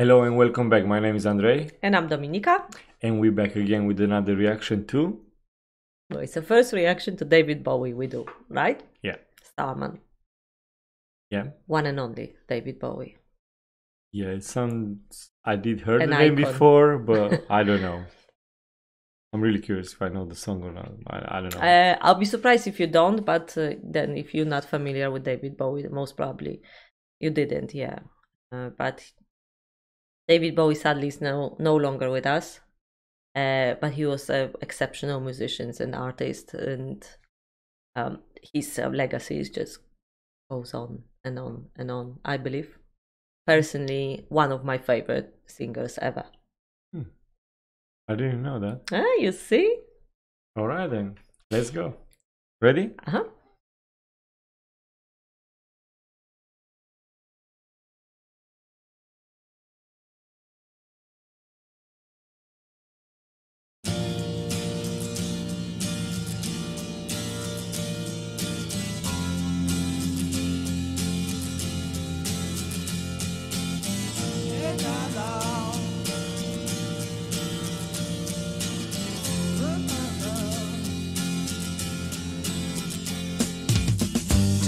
Hello and welcome back. My name is Andrei, And I'm Dominika. and we're back again with another reaction to Well, it's the first reaction to David Bowie we do, right? yeah, Starman. yeah, One and only David Bowie. yeah. It sounds. I did heard An the name icon. before, but I don't know. I'm really curious if I know the song or not. I, I don't know. Uh, I'll be surprised if you don't, but uh, then if you're not familiar with David Bowie, most probably you didn't, yeah. Uh, but David Bowie sadly is no, no longer with us. Uh, but he was an exceptional musician and artist, and um, his uh, legacy is just goes on and on and on. I believe, personally, one of my favorite singers ever. I didn't know that. Ah, you see? All right then, let's go. Ready? Uh huh.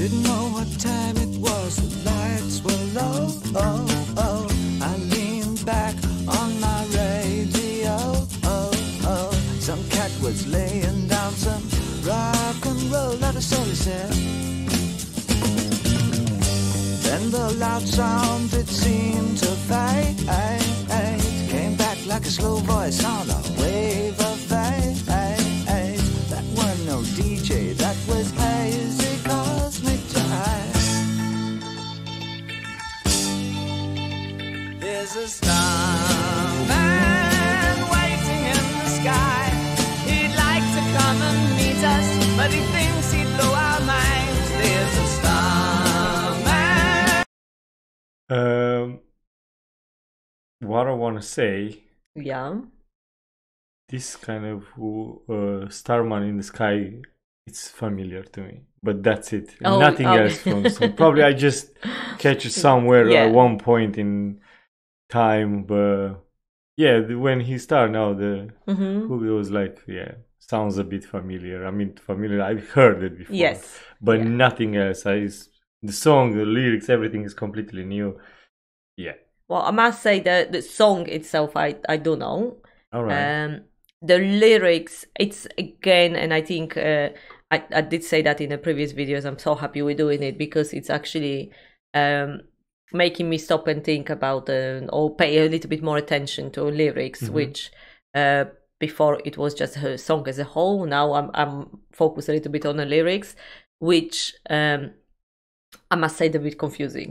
Didn't know what time it was, the lights were low. Oh, oh. I leaned back on my radio. Oh, oh. Some cat was laying down some rock and roll, that is all he said. Then the loud sound it seemed to fade. Came back like a slow voice on a wave Um, what I want to say, Yeah. this kind of uh, Starman in the sky, it's familiar to me. But that's it. Oh, Nothing oh. else from. Probably I just catch it somewhere Yeah. at one point in time. But yeah, the- when he started now, the Mm-hmm. who was like, yeah, sounds a bit familiar. I mean, familiar. I've heard it before. Yes. but yeah. nothing else. I the song, the lyrics, everything is completely new. Yeah. Well, I must say that the song itself, I I don't know. All right. Um, the lyrics, it's again, and I think uh, I I did say that in the previous videos. I'm so happy we're doing it because it's actually um making me stop and think about uh, or pay a little bit more attention to lyrics, Mhm. which uh before it was just her song as a whole. Now I'm I'm focused a little bit on the lyrics, which um I must say, they're a bit confusing,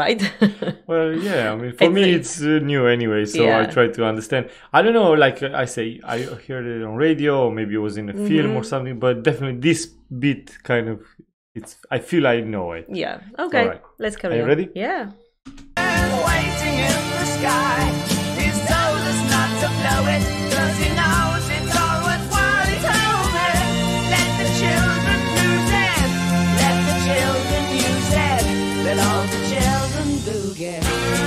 right? Well, yeah, I mean, for me, It's- it's uh, new anyway, so I try to understand. I don't know, like uh, I say, I heard it on radio, or maybe it was in a film or something, but definitely this bit kind of, it's. I feel I know it. yeah. Okay. Alright. Let's carry Are you on. ready? Yeah. waiting in the sky. He's told us not to blow it, do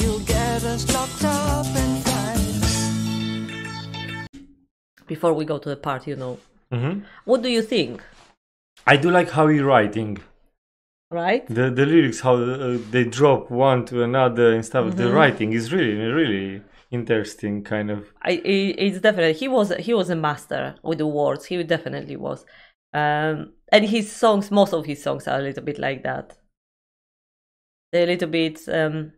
papa, or he'll get us locked up in fight. Before we go to the part, you know, hmm what do you think? I do like how he writing Right? the the lyrics, how uh, they drop one to another and stuff. Mm-hmm. The writing is really really interesting, kind of. I, I- it's definitely he was he was a master with the words. He definitely was, um, and his songs, most of his songs are a little bit like that. They're a little bit. Um,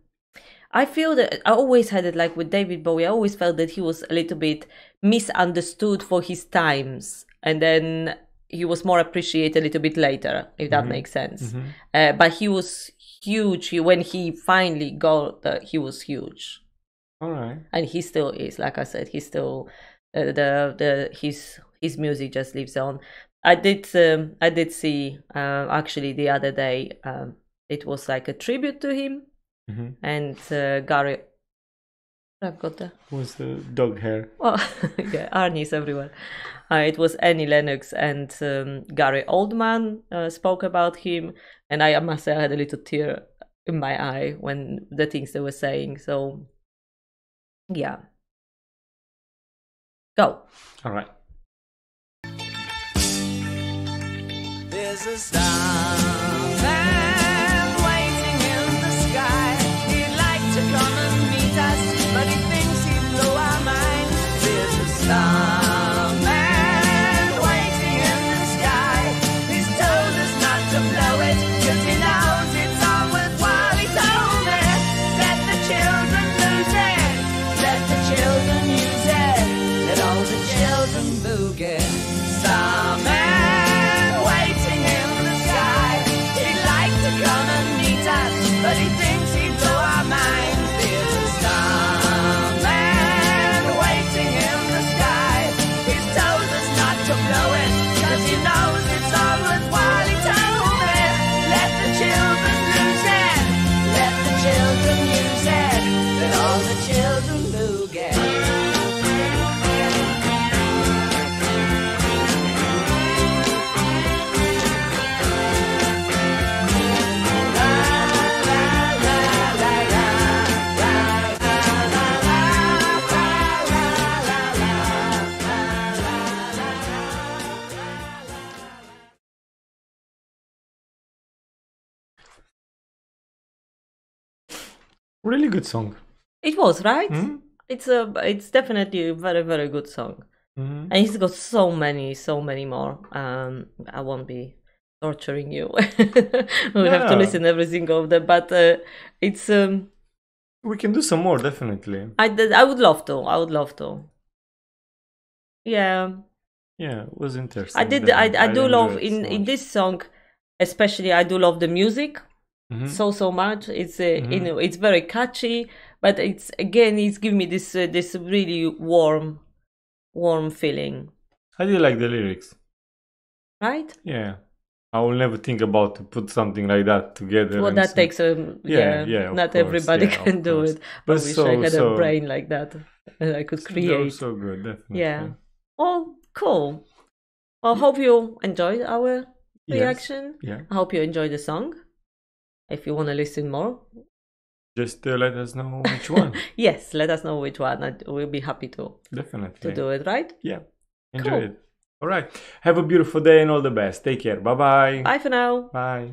I feel that I always had it like with David Bowie. I always felt that he was a little bit misunderstood for his times, and then he was more appreciated a little bit later, if that makes sense. Uh, but he was huge. He, when he finally got, the, he was huge All right. and he still is like i said he's still uh, the the his his music just lives on i did um, i did see uh, actually the other day um, it was like a tribute to him hmm and uh, gary i've got the Was the dog hair? well yeah arnie's everywhere. Uh, it was annie lennox and um, gary oldman uh, spoke about him. And i must say i had a little tear in my eye when the things they were saying. So yeah. Go. All right. There's a starman There's 'cause he Really good song. it was right Mhm. it's a it's definitely a very very good song Mhm. and he's got so many so many more um i won't be torturing you we'll have to listen every single of them but uh, it's um We can do some more, definitely. i did i would love to i would love to yeah Yeah, it was interesting. i did i, definitely. I do love in in this song especially i do love the music Mhm. so so much it's uh, you Mhm. know it's very catchy but it's again it's giving me this uh, this really warm warm feeling I did like the lyrics. right Yeah. I will never think about to put something like that together. well that takes um Yeah, yeah, yeah, not course, everybody yeah, can do course. it But i wish so, i had so, a brain like that and i could create so good, definitely. yeah well cool well hope you enjoyed our Yes. reaction Yeah. i hope you enjoyed the song if you want to listen more Just uh, let us know which one. yes let us know which one and we'll be happy to definitely. to do it right Yeah. Enjoy Cool. it. All right. Have a beautiful day and all the best. Take care. Bye-bye. bye for now Bye.